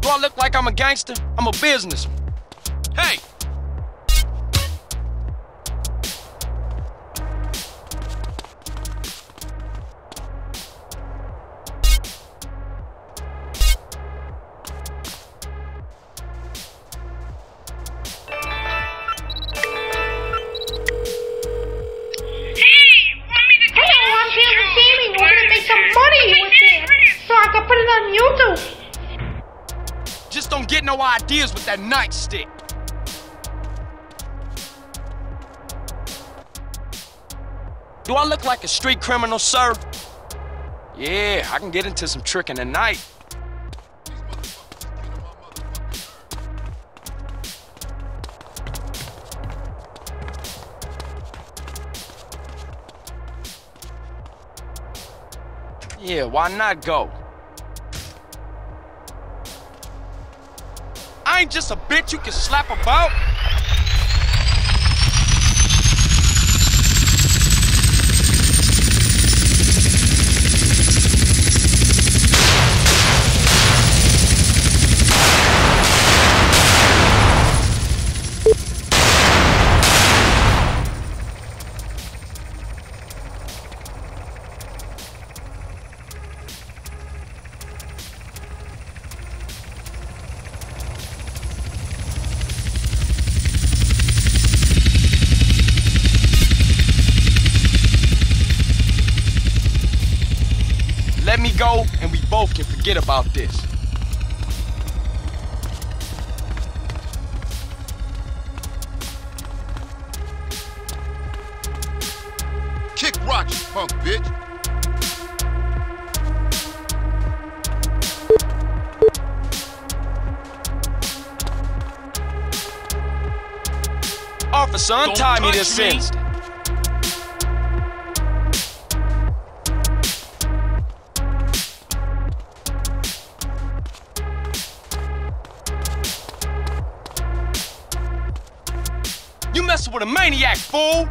Do I look like I'm a gangster? I'm a businessman. Hey! No ideas with that nightstick. Do I look like a street criminal, sir? Yeah, I can get into some tricking at night. Yeah, why not go? Ain't just a bitch you can slap about. Go, and we both can forget about this. Kick rocks, you punk bitch. Officer, untie me this instant. With a maniac, fool!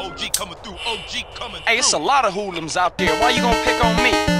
OG coming through, OG coming Hey, it's a lot of hoodlums out there. Why you gonna pick on me?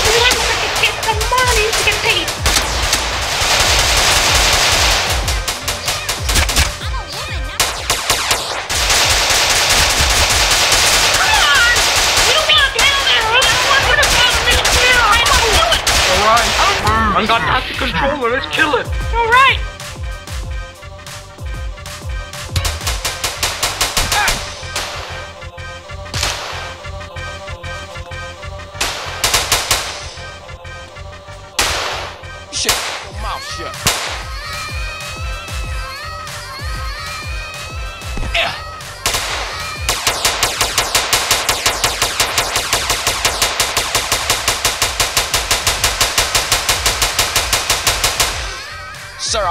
let's kill it. All right.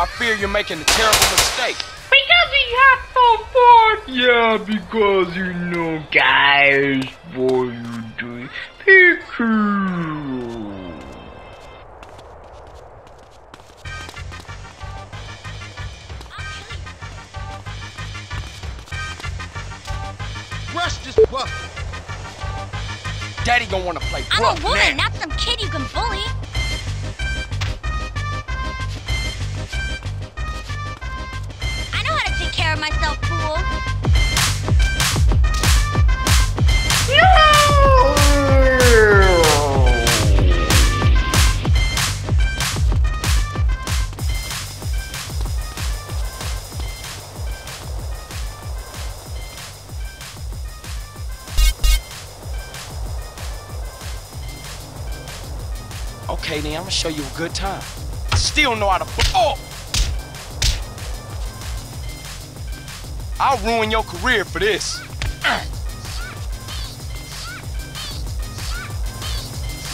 I fear you're making a terrible mistake. Because he have so far. Yeah, because you know, guys, what you doing? Pickle. Rush this bucket. Daddy gonna wanna play I'm a woman, now. not some kid you can bully. Okay, then I'm gonna show you a good time. I Still know how to. Oh! I'll ruin your career for this.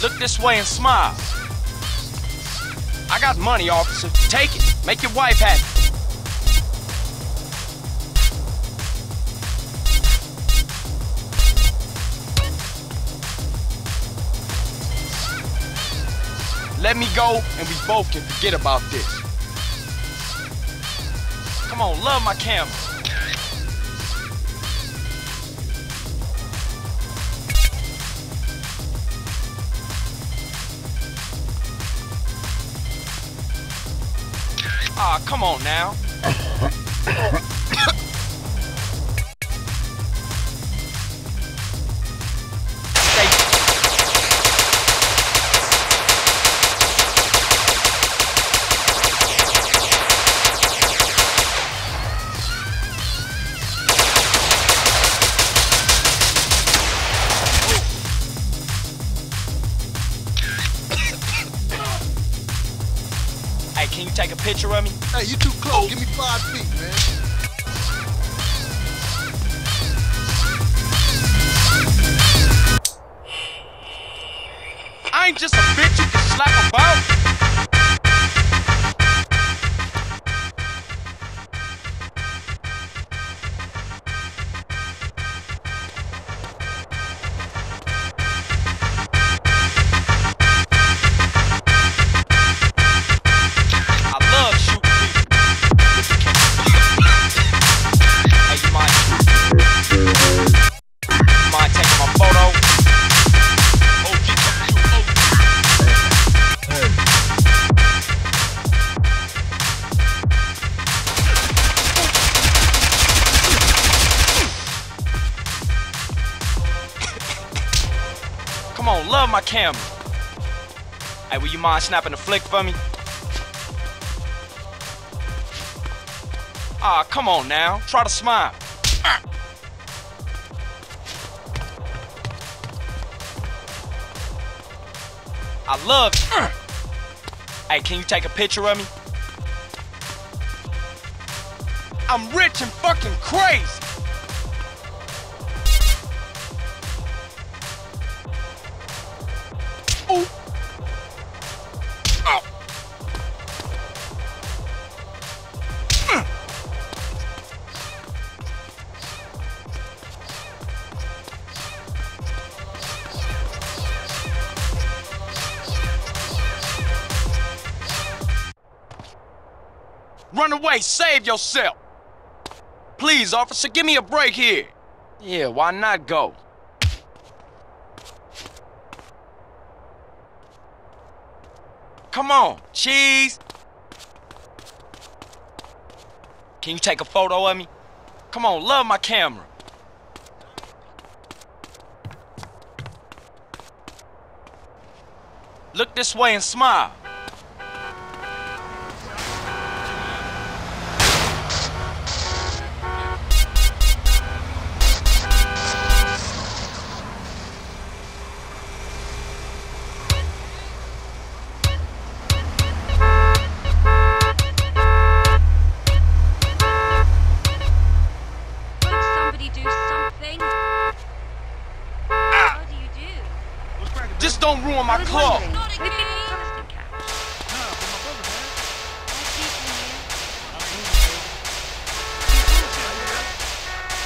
Look this way and smile. I got money, officer. Take it. Make your wife happy. Let me go, and we both can forget about this. Come on, love my camera. Ah, come on now. take a picture of me? Hey, you too close. Give me five feet, man. I ain't just a bitch you can slap about. My camera. Hey, will you mind snapping a flick for me? Ah, come on now. Try to smile. I love you. Hey, can you take a picture of me? I'm rich and fucking crazy. Run away, save yourself. Please, officer, give me a break here. Yeah, why not go? Come on, cheese. Can you take a photo of me? Come on, love my camera. Look this way and smile. What